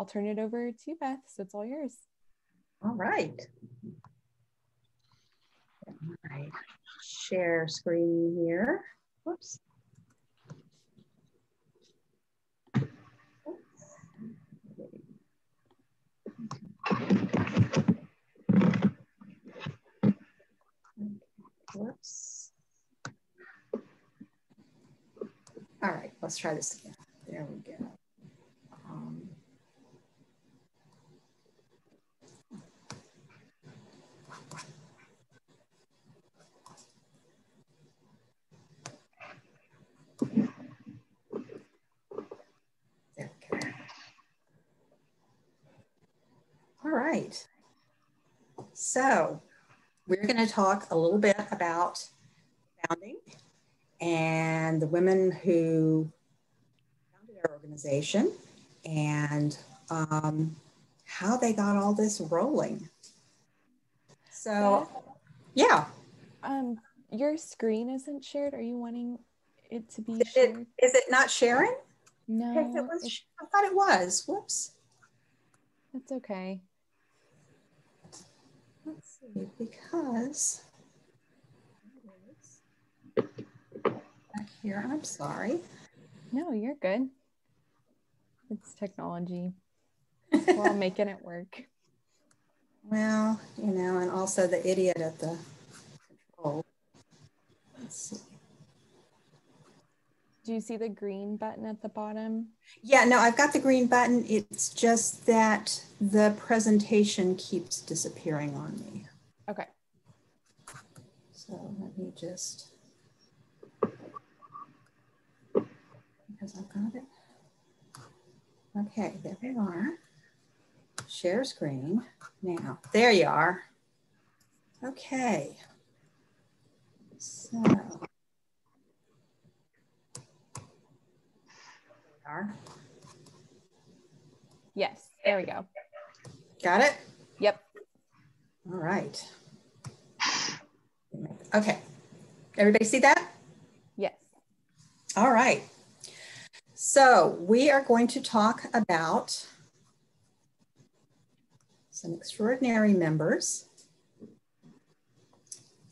I'll turn it over to you, Beth. So it's all yours. All right. All right. Share screen here. Whoops. Whoops. All right, let's try this again. There we go. Um, there we go. All right. So we're going to talk a little bit about founding and the women who founded our organization and um, how they got all this rolling. So, yeah. Um, your screen isn't shared. Are you wanting it to be It- shared? Is it not sharing? no, it was, I thought it was. Whoops. That's okay. Because back here, I'm sorry. No, you're good. It's technology. We're all making it work. Well, you know, and also the idiot at the control. Let's see. Do you see the green button at the bottom? Yeah, no, I've got the green button. It's just that the presentation keeps disappearing on me. Okay. So let me just, because I've got it. Okay, there we are. Share screen. Now, there you are. Okay. So. Are. Yes, there we go. Got it? Yep. All right. Okay. Everybody see that? Yes. All right. So we are going to talk about some extraordinary members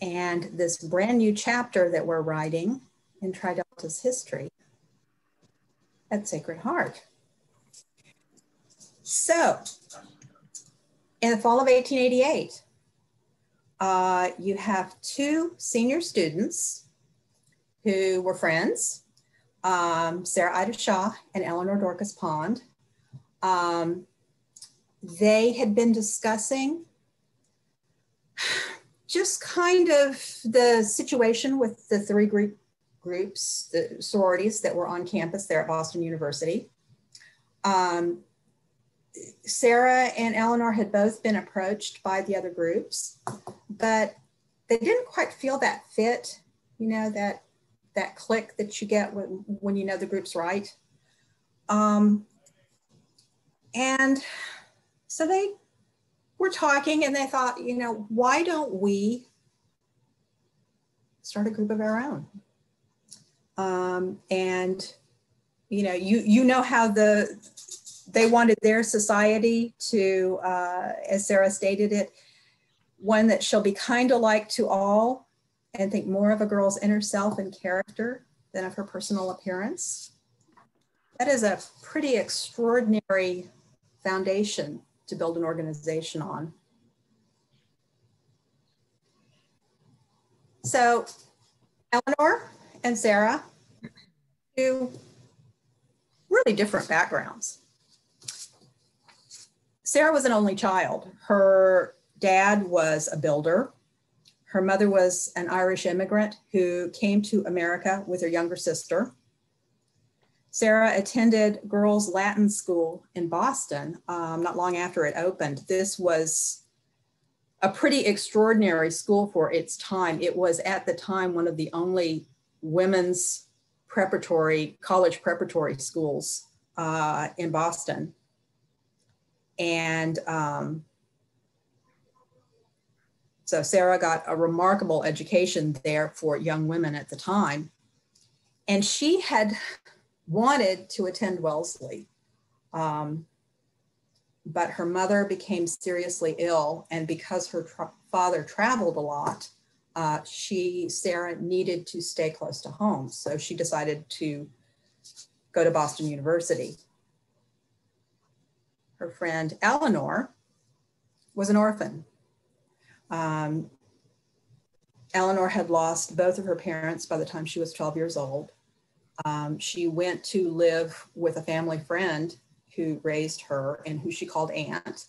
and this brand new chapter that we're writing in Tri Delta's history at Sacred Heart. So, in the fall of 1888, uh, you have two senior students who were friends, um, Sarah Ida Shaw and Eleanor Dorcas Pond. Um, they had been discussing just kind of the situation with the three group groups, the sororities that were on campus there at Boston University. Um, Sarah and Eleanor had both been approached by the other groups, but they didn't quite feel that fit, you know, that that click that you get when, when you know the group's right. Um, and so they were talking and they thought, you know, why don't we start a group of our own? Um, and you know, you you know how the they wanted their society to, uh, as Sarah stated it, one that shall be kind alike to all and think more of a girl's inner self and character than of her personal appearance. That is a pretty extraordinary foundation to build an organization on. So Eleanor and Sarah, two really different backgrounds. Sarah was an only child. Her dad was a builder. Her mother was an Irish immigrant who came to America with her younger sister. Sarah attended girls' Latin school in Boston um, not long after it opened. This was a pretty extraordinary school for its time. It was at the time one of the only women's preparatory, college preparatory schools uh, in Boston. And um, so Sarah got a remarkable education there for young women at the time. And she had wanted to attend Wellesley. Um, but her mother became seriously ill. And because her tra- father traveled a lot, uh, she, Sarah, needed to stay close to home. So she decided to go to Boston University. Her friend Eleanor was an orphan. Um, Eleanor had lost both of her parents by the time she was 12 years old. Um, she went to live with a family friend who raised her and who she called Aunt.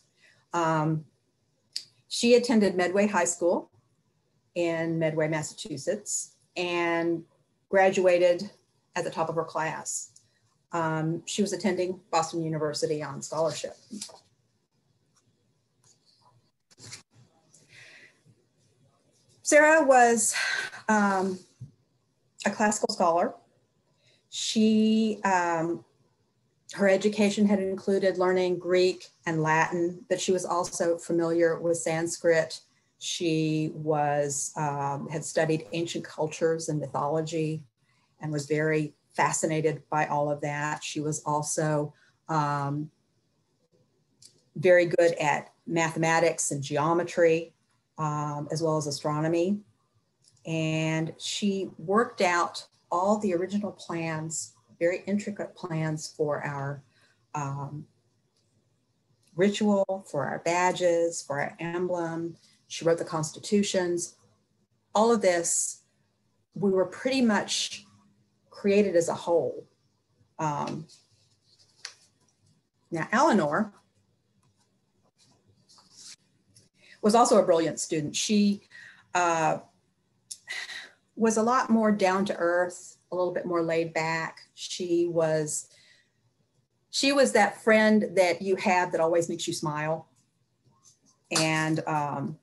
Um, she attended Medway High School in Medway, Massachusetts, and graduated at the top of her class. Um, she was attending Boston University on scholarship. Sarah was um, a classical scholar. She, um, her education had included learning Greek and Latin, but she was also familiar with Sanskrit. She was, um, had studied ancient cultures and mythology and was very fascinated by all of that. She was also um, very good at mathematics and geometry um, as well as astronomy. And she worked out all the original plans, very intricate plans for our um, ritual, for our badges, for our emblem. She wrote the constitutions. All of this, we were pretty much created as a whole. Um, now, Eleanor was also a brilliant student. She uh, was a lot more down to earth, a little bit more laid back. She was she was that friend that you have that always makes you smile. And um,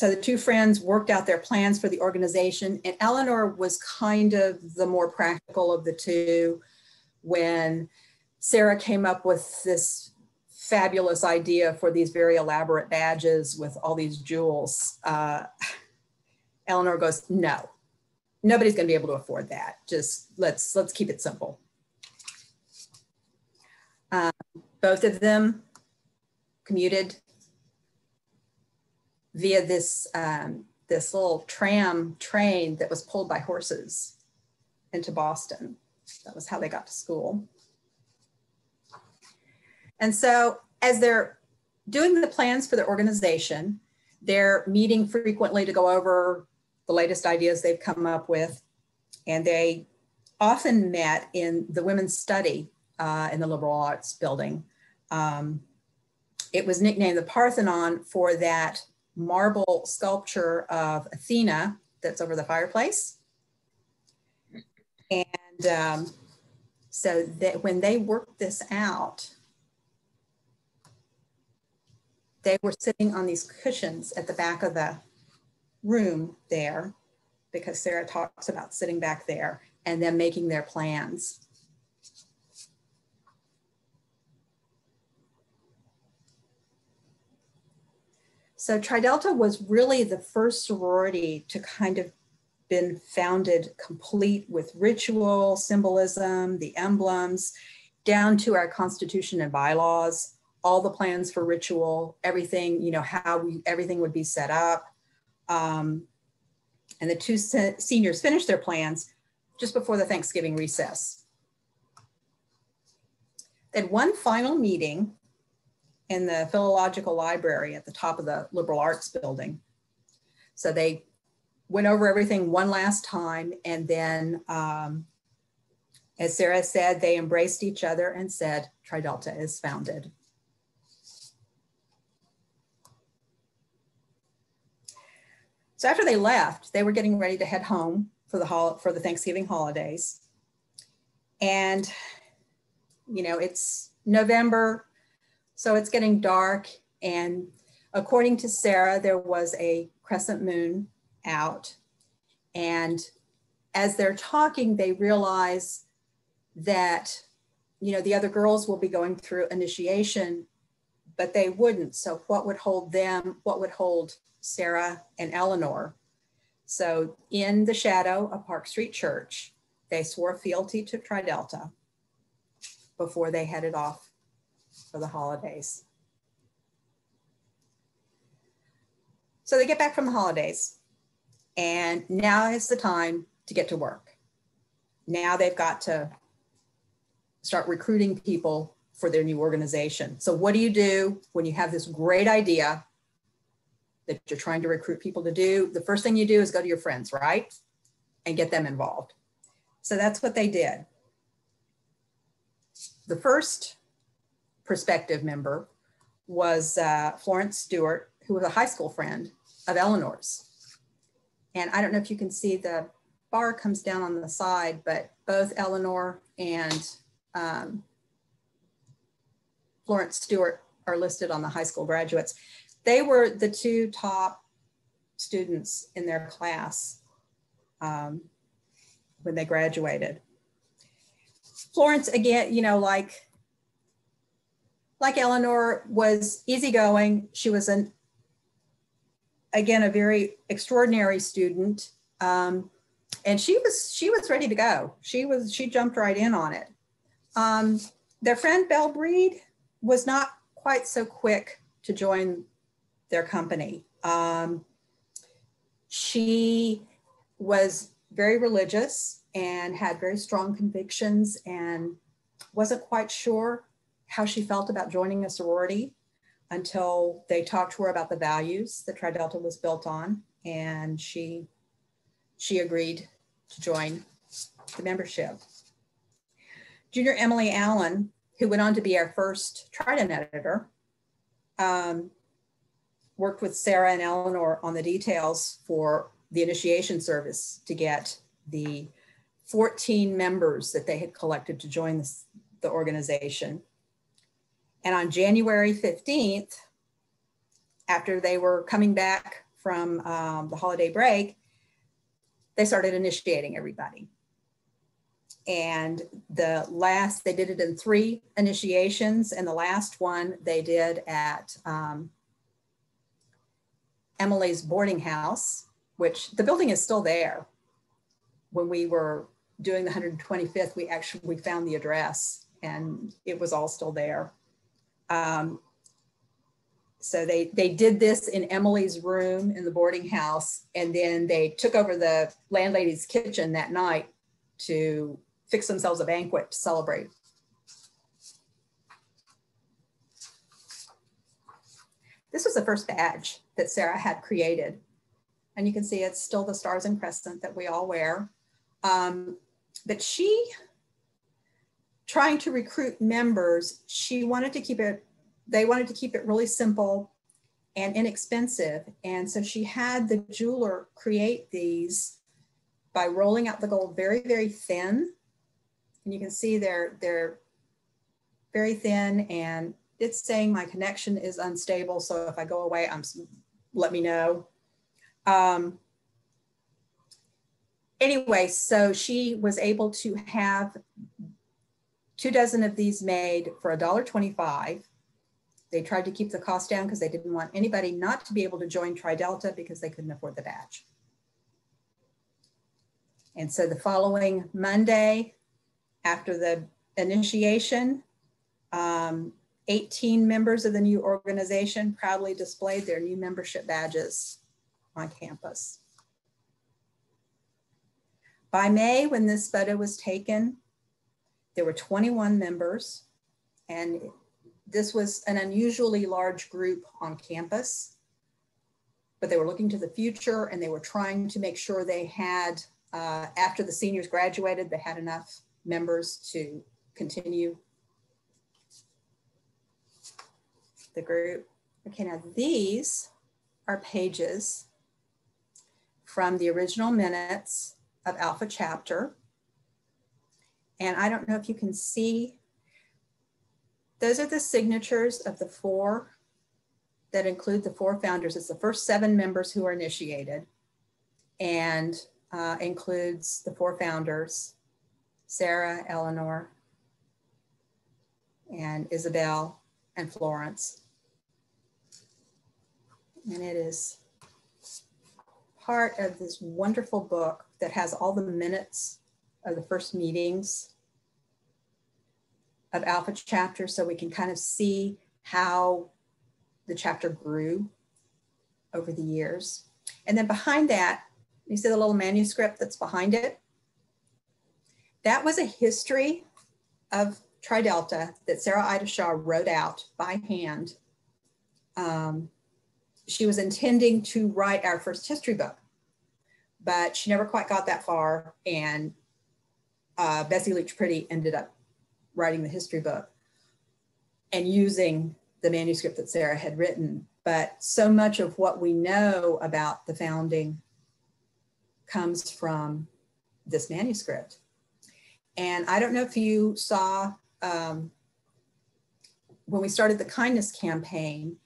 so the two friends worked out their plans for the organization, and Eleanor was kind of the more practical of the two. When Sarah came up with this fabulous idea for these very elaborate badges with all these jewels. Uh, Eleanor goes, no, nobody's going to be able to afford that. Just let's let's keep it simple. Um, both of them commuted via this um, this little tram train that was pulled by horses into Boston. That was how they got to school. And so as they're doing the plans for the organization, they're meeting frequently to go over the latest ideas they've come up with. And they often met in the women's study uh, in the liberal arts building. Um, it was nicknamed the Parthenon for that marble sculpture of Athena that's over the fireplace. And um, so that when they worked this out, they were sitting on these cushions at the back of the room there because Sarah talks about sitting back there and then making their plans. So Tri Delta was really the first sorority to kind of been founded complete with ritual, symbolism, the emblems, down to our constitution and bylaws all the plans for ritual, everything, you know, how we, everything would be set up. Um, and the two se seniors finished their plans just before the Thanksgiving recess. Then one final meeting in the Philological Library at the top of the Liberal Arts Building. So they went over everything one last time. And then, um, as Sarah said, they embraced each other and said, Tri Delta is founded. So after they left, they were getting ready to head home for the for the Thanksgiving holidays. And you know, it's November, so it's getting dark and according to Sarah, there was a crescent moon out. And as they're talking, they realize that, you know, the other girls will be going through initiation, but they wouldn't. So, what would hold them? What would hold Sarah, and Eleanor. So in the shadow of Park Street Church, they swore fealty to Tri Delta before they headed off for the holidays. So they get back from the holidays, and now is the time to get to work. Now they've got to start recruiting people for their new organization. So, what do you do when you have this great idea that you're trying to recruit people to do? The first thing you do is go to your friends, right? And get them involved. So, that's what they did. The first prospective member was uh, Florence Stewart, who was a high school friend of Eleanor's. And I don't know if you can see the bar comes down on the side, but both Eleanor and um, Florence Stewart are listed on the high school graduates. They were the two top students in their class um, when they graduated. Florence, again, you know, like like Eleanor was easygoing. She was an again a very extraordinary student, um, and she was she was ready to go. She was she jumped right in on it. Um, their friend Belle Breed was not quite so quick to join their company. Um, she was very religious and had very strong convictions and wasn't quite sure how she felt about joining a sorority until they talked to her about the values that Tri Delta was built on, and she she agreed to join the membership. Junior Emily Allen, who went on to be our first Trident editor, um, worked with Sarah and Eleanor on the details for the initiation service to get the 14 members that they had collected to join this, the organization. And on January 15th, after they were coming back from um, the holiday break, they started initiating everybody. And the last, they did it in three initiations, and the last one they did at um, Emily's boarding house, which the building is still there. When we were doing the 125th, we actually we found the address, and it was all still there. Um, so they they did this in Emily's room in the boarding house, and then they took over the landlady's kitchen that night to fix themselves a banquet to celebrate. This was the first badge that Sarah had created. And you can see it's still the stars and crescent that we all wear. Um, but she, trying to recruit members, she wanted to keep it, they wanted to keep it really simple and inexpensive. And so she had the jeweler create these by rolling out the gold very, very thin and you can see they're, they're very thin and it's saying my connection is unstable. So if I go away, I'm let me know. Um, anyway, so she was able to have two dozen of these made for $1.25. They tried to keep the cost down because they didn't want anybody not to be able to join Tri Delta because they couldn't afford the badge. And so the following Monday, after the initiation, um, 18 members of the new organization proudly displayed their new membership badges on campus. By May, when this photo was taken, there were 21 members, and this was an unusually large group on campus, but they were looking to the future and they were trying to make sure they had, uh, after the seniors graduated, they had enough members to continue the group. Okay, now these are pages from the original minutes of Alpha Chapter. And I don't know if you can see, those are the signatures of the four that include the four founders. It's the first seven members who are initiated and uh, includes the four founders Sarah, Eleanor, and Isabel and Florence. And it is part of this wonderful book that has all the minutes of the first meetings. Of Alpha chapter so we can kind of see how the chapter grew over the years. And then behind that, you see the little manuscript that's behind it? That was a history of Tri Delta that Sarah Ida Shaw wrote out by hand. Um, she was intending to write our first history book, but she never quite got that far. And uh, Bessie Leach Priddy ended up writing the history book and using the manuscript that Sarah had written. But so much of what we know about the founding comes from this manuscript. And I don't know if you saw um, when we started the kindness campaign,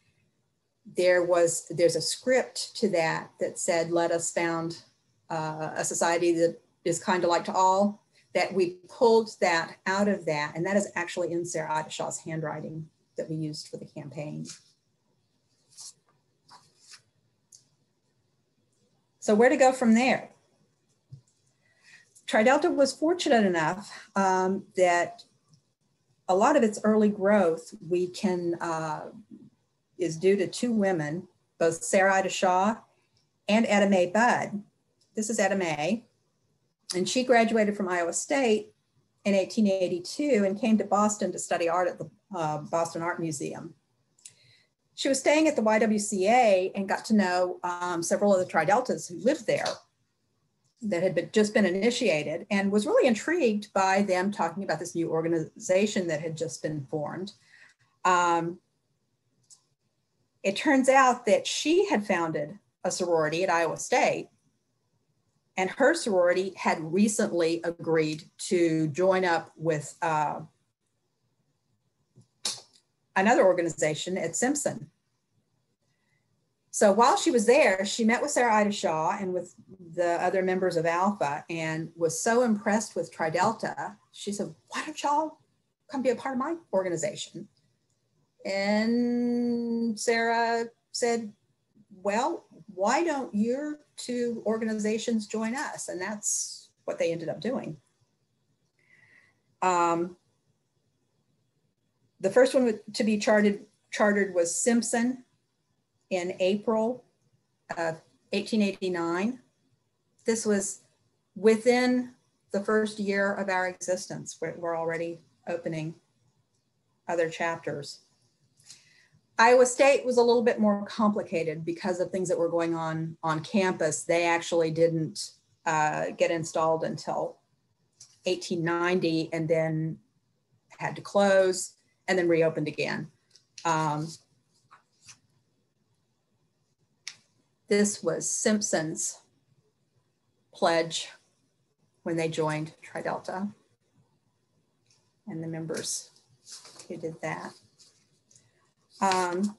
there was there's a script to that that said, "Let us found uh, a society that is kind to like to all." That we pulled that out of that, and that is actually in Sarah Ida Shaw's handwriting that we used for the campaign. So where to go from there? Tridelta was fortunate enough um, that a lot of its early growth we can uh, is due to two women, both Sarah Ida Shaw and Etta Mae Budd. This is Etta Mae, and she graduated from Iowa State in 1882 and came to Boston to study art at the uh, Boston Art Museum. She was staying at the YWCA and got to know um, several of the Trideltas who lived there that had been, just been initiated and was really intrigued by them talking about this new organization that had just been formed. Um, it turns out that she had founded a sorority at Iowa State, and her sorority had recently agreed to join up with uh, another organization at Simpson. So while she was there, she met with Sarah Ida Shaw and with the other members of Alpha and was so impressed with Tri Delta, she said, Why don't y'all come be a part of my organization? And Sarah said, Well, why don't your two organizations join us? And that's what they ended up doing. Um, the first one to be charted, chartered was Simpson in April of 1889. This was within the first year of our existence. We're, we're already opening other chapters. Iowa State was a little bit more complicated because of things that were going on on campus. They actually didn't uh, get installed until 1890 and then had to close and then reopened again. Um, This was Simpson's pledge when they joined Tri Delta and the members who did that. Um,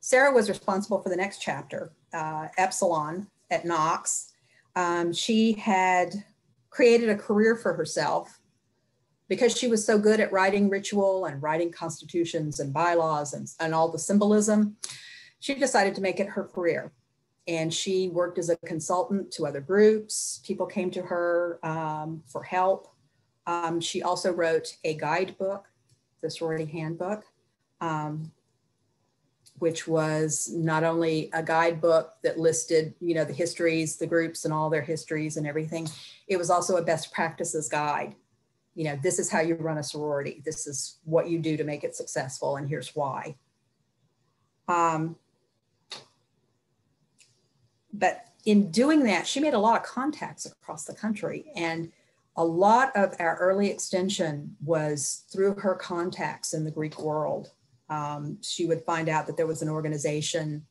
Sarah was responsible for the next chapter, uh, Epsilon at Knox. Um, she had created a career for herself because she was so good at writing ritual and writing constitutions and bylaws and, and all the symbolism she decided to make it her career. And she worked as a consultant to other groups. People came to her um, for help. Um, she also wrote a guidebook, the sorority handbook, um, which was not only a guidebook that listed, you know, the histories, the groups and all their histories and everything. It was also a best practices guide. You know, this is how you run a sorority. This is what you do to make it successful, and here's why. Um, but in doing that, she made a lot of contacts across the country. And a lot of our early extension was through her contacts in the Greek world. Um, she would find out that there was an organization,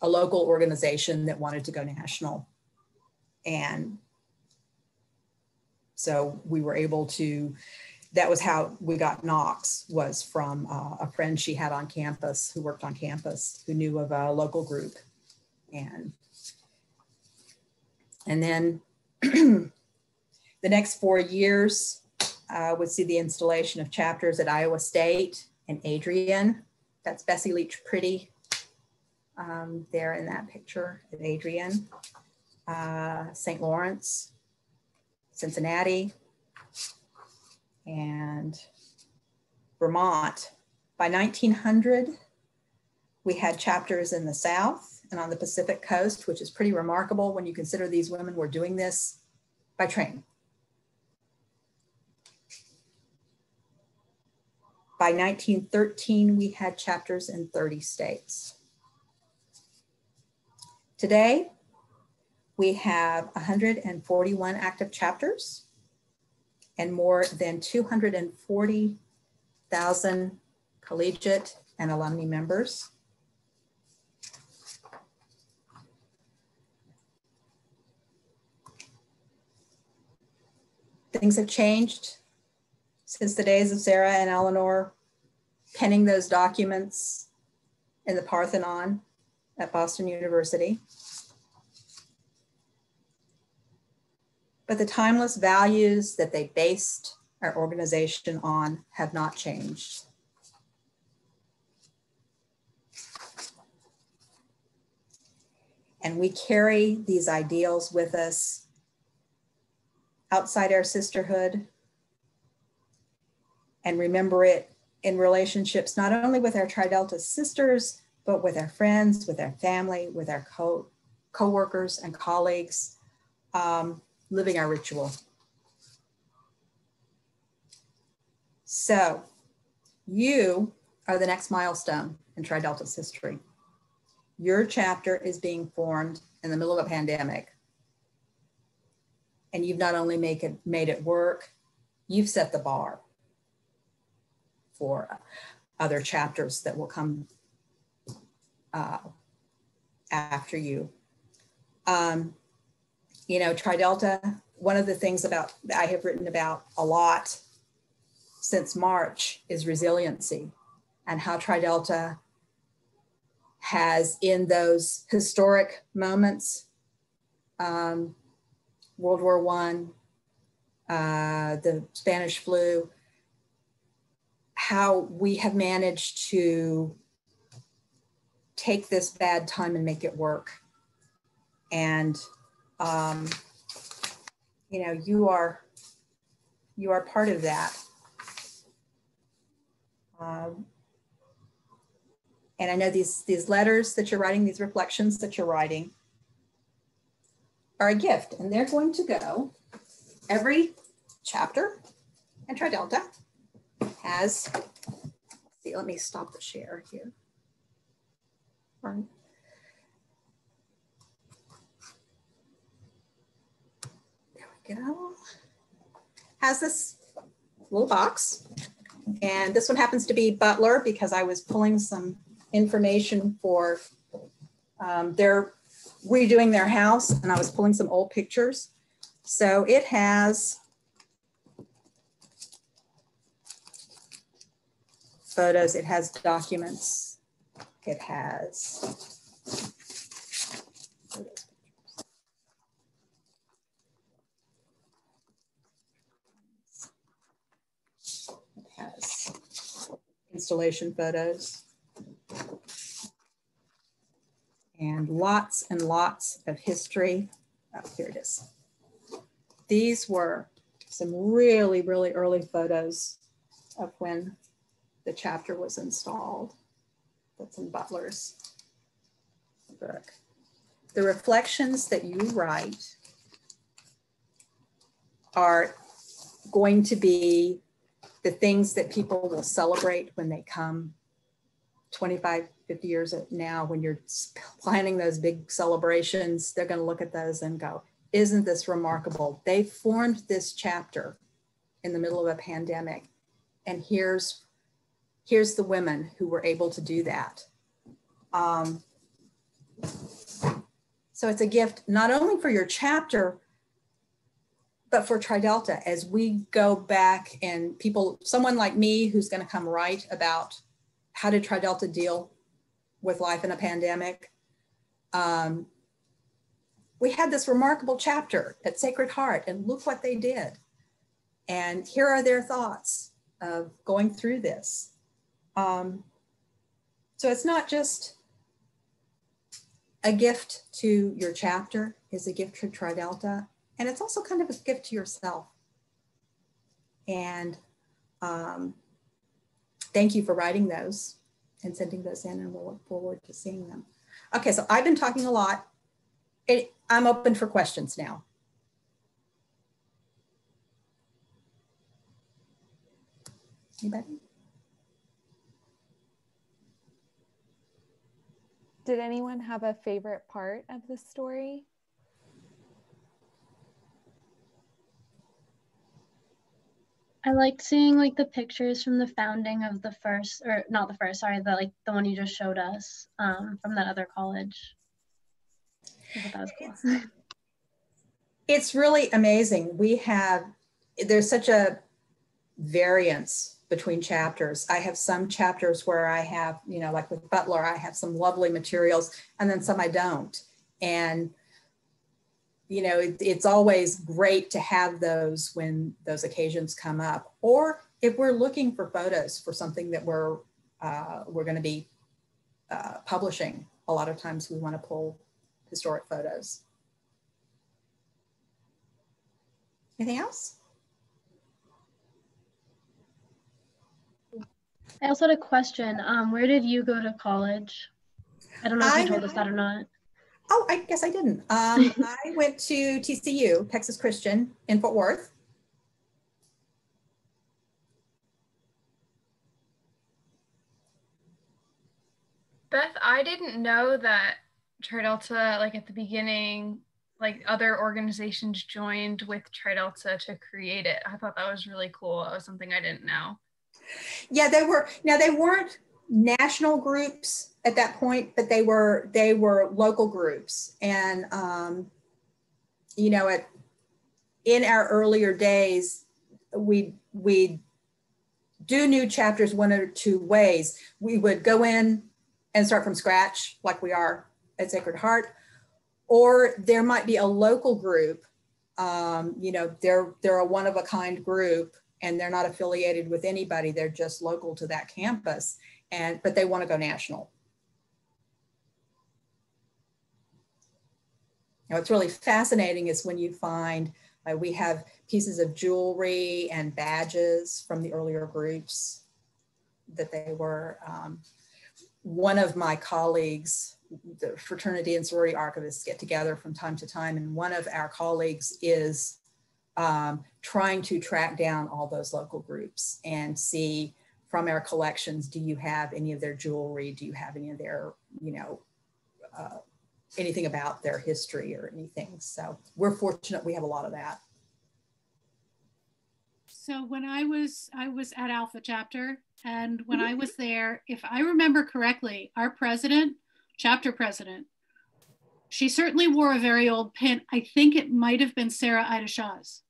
a local organization that wanted to go national. And so we were able to, that was how we got Knox was from uh, a friend she had on campus who worked on campus who knew of a local group. And and then the next four years uh, would see the installation of chapters at Iowa State and Adrian. That's Bessie Leach Priddy um, there in that picture at Adrian. Uh, St. Lawrence, Cincinnati, and Vermont. By 1900, we had chapters in the South and on the Pacific coast, which is pretty remarkable when you consider these women were doing this by train. By 1913, we had chapters in 30 states. Today, we have 141 active chapters and more than 240,000 collegiate and alumni members. Things have changed since the days of Sarah and Eleanor penning those documents in the Parthenon at Boston University. But the timeless values that they based our organization on have not changed. And we carry these ideals with us outside our sisterhood and remember it in relationships, not only with our Tri Delta sisters, but with our friends, with our family, with our co workers and colleagues, um, living our ritual. So, you are the next milestone in Tri Delta's history. Your chapter is being formed in the middle of a pandemic. And you've not only make it, made it work, you've set the bar for other chapters that will come uh, after you. Um, you know, Tridelta, one of the things about I have written about a lot since March is resiliency and how Tridelta has in those historic moments, um, World War One, uh, the Spanish flu, how we have managed to take this bad time and make it work. And um, you know, you are you are part of that. Um, and I know these these letters that you're writing, these reflections that you're writing, are a gift, and they're going to go every chapter and Tri Delta has, see, let me stop the share here. There we go. Has this little box. And this one happens to be Butler because I was pulling some information for um, their redoing their house and I was pulling some old pictures. So it has photos, it has documents, it has it has installation photos and lots and lots of history. Oh, here it is. These were some really, really early photos of when the chapter was installed. That's in Butler's book. The reflections that you write are going to be the things that people will celebrate when they come 25, 50 years now, when you're planning those big celebrations, they're going to look at those and go, Isn't this remarkable? They formed this chapter in the middle of a pandemic. And here's here's the women who were able to do that. Um, so it's a gift not only for your chapter, but for Tridelta as we go back and people, someone like me who's going to come write about how did Tridelta deal with life in a pandemic. Um, we had this remarkable chapter at Sacred Heart, and look what they did. And here are their thoughts of going through this. Um, so it's not just a gift to your chapter, is a gift to Tri Delta, and it's also kind of a gift to yourself. And um, thank you for writing those and sending those in, and we'll look forward to seeing them. Okay, so I've been talking a lot. It, I'm open for questions now. Anybody? Did anyone have a favorite part of the story? I liked seeing like the pictures from the founding of the first, or not the first, sorry, the like the one you just showed us um, from that other college. That was cool. It's really amazing. We have there's such a variance between chapters. I have some chapters where I have, you know, like with Butler, I have some lovely materials, and then some I don't. And you know, it, it's always great to have those when those occasions come up. Or if we're looking for photos for something that we're uh, we're going to be uh, publishing, a lot of times we want to pull historic photos. Anything else? I also had a question. Um, where did you go to college? I don't know if I, you told us that or not. Oh, I guess I didn't. Um, I went to TCU, Texas Christian in Fort Worth. Beth, I didn't know that Tri Delta, like at the beginning, like other organizations joined with Tri Delta to create it. I thought that was really cool. That was something I didn't know. Yeah, they were. Now they weren't national groups at that point, but they were they were local groups, and um, you know, at in our earlier days, we we do new chapters one or two ways. We would go in and start from scratch, like we are at Sacred Heart, or there might be a local group. Um, you know, they're they're a one of a kind group, and they're not affiliated with anybody. They're just local to that campus, and but they want to go national. Now, what's really fascinating is when you find uh, we have pieces of jewelry and badges from the earlier groups that they were. Um, one of my colleagues, the fraternity and sorority archivists get together from time to time, and one of our colleagues is um, trying to track down all those local groups and see from our collections, do you have any of their jewelry? Do you have any of their, you know, uh, anything about their history or anything. So we're fortunate we have a lot of that. So when I was I was at Alpha chapter and when I was there, if I remember correctly, our president, chapter president, she certainly wore a very old pin. I think it might have been Sarah Ida Shaw's.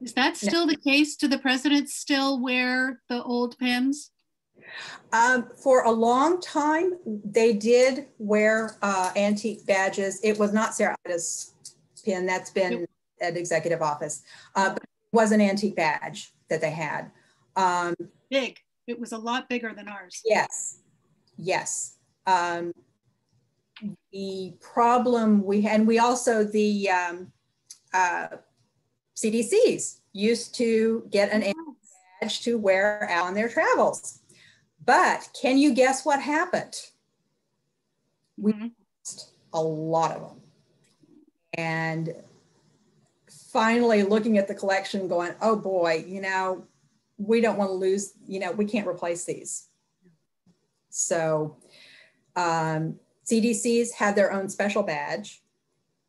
Is that still the case? Do the presidents still wear the old pins? Um, for a long time, they did wear uh, antique badges. It was not Sarah Ida's pin. That's been at executive office. Uh, but it was an antique badge that they had. Um, Big. It was a lot bigger than ours. Yes. Yes. Um, the problem we had, and we also, the um, uh, CDCs used to get an badge to wear out on their travels. But can you guess what happened? We mm-hmm. lost a lot of them. And finally looking at the collection going, oh boy, you know, we don't want to lose, you know, we can't replace these. So um, CDCs have their own special badge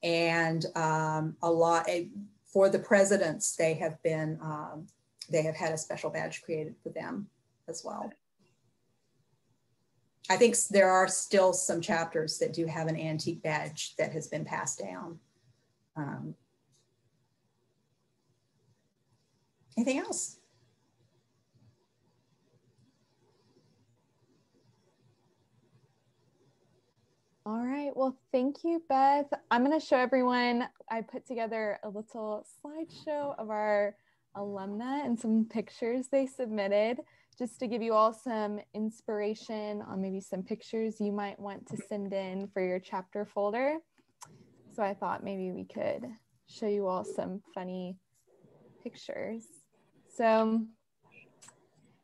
and um, a lot for the presidents, they have been, um, they have had a special badge created for them as well. I think there are still some chapters that do have an antique badge that has been passed down. Um, anything else? All right. Well, thank you, Beth. I'm going to show everyone. I put together a little slideshow of our alumna and some pictures they submitted just to give you all some inspiration on maybe some pictures you might want to send in for your chapter folder. So I thought maybe we could show you all some funny pictures. So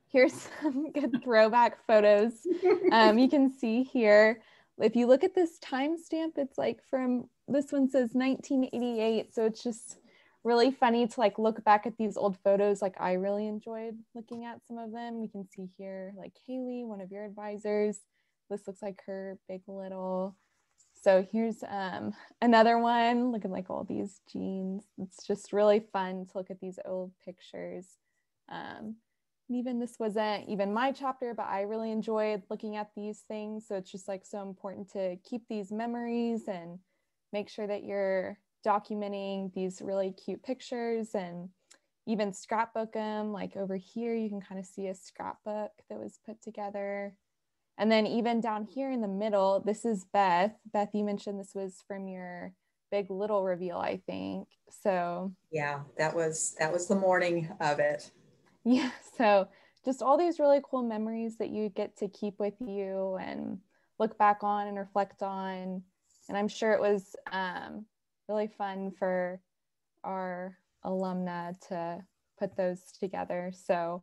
here's some good throwback photos. Um, you can see here, if you look at this timestamp, it's like from this one says 1988. So it's just really funny to like look back at these old photos. Like I really enjoyed looking at some of them. We can see here like Haley, one of your advisors. This looks like her big little. So here's um, another one. Look at like all these jeans. It's just really fun to look at these old pictures. Um, even this wasn't even my chapter, but I really enjoyed looking at these things. So it's just like so important to keep these memories and make sure that you're documenting these really cute pictures and even scrapbook them. Like over here, you can kind of see a scrapbook that was put together. And then even down here in the middle, this is Beth. Beth, you mentioned this was from your big little reveal, I think. So yeah, that was that was the morning of it. Yeah. So just all these really cool memories that you get to keep with you and look back on and reflect on. And I'm sure it was um, really fun for our alumna to put those together. So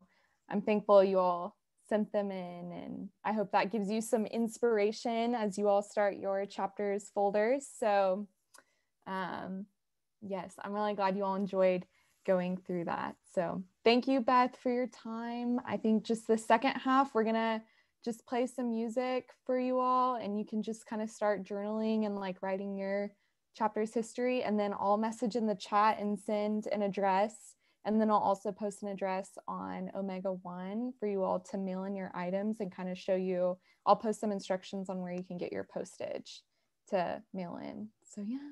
I'm thankful you all sent them in and I hope that gives you some inspiration as you all start your chapters folders. So um, yes, I'm really glad you all enjoyed going through that. So thank you, Beth, for your time. I think just the second half, we're gonna just play some music for you all and you can just kind of start journaling and like writing your chapter's history and then I'll message in the chat and send an address. And then I'll also post an address on Omega One for you all to mail in your items and kind of show you. I'll post some instructions on where you can get your postage to mail in. So, yeah.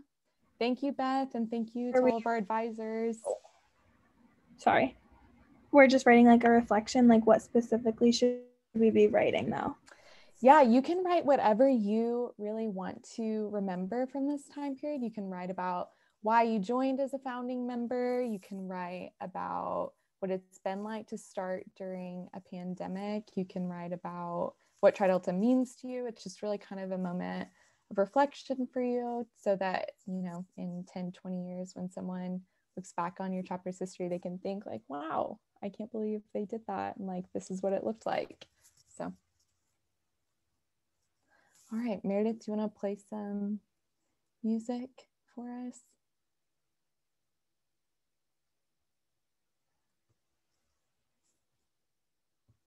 Thank you, Beth. And thank you to all of our advisors. Sorry. We're just writing like a reflection, like what specifically should we be writing though? yeah, you can write whatever you really want to remember from this time period. You can write about why you joined as a founding member. You can write about what it's been like to start during a pandemic. You can write about what Tri Delta means to you. It's just really kind of a moment of reflection for you so that, you know, in 10, 20 years, when someone looks back on your chapter's history, they can think, like, wow, I can't believe they did that. And like, this is what it looked like. So. All right, Meredith, do you want to play some music for us?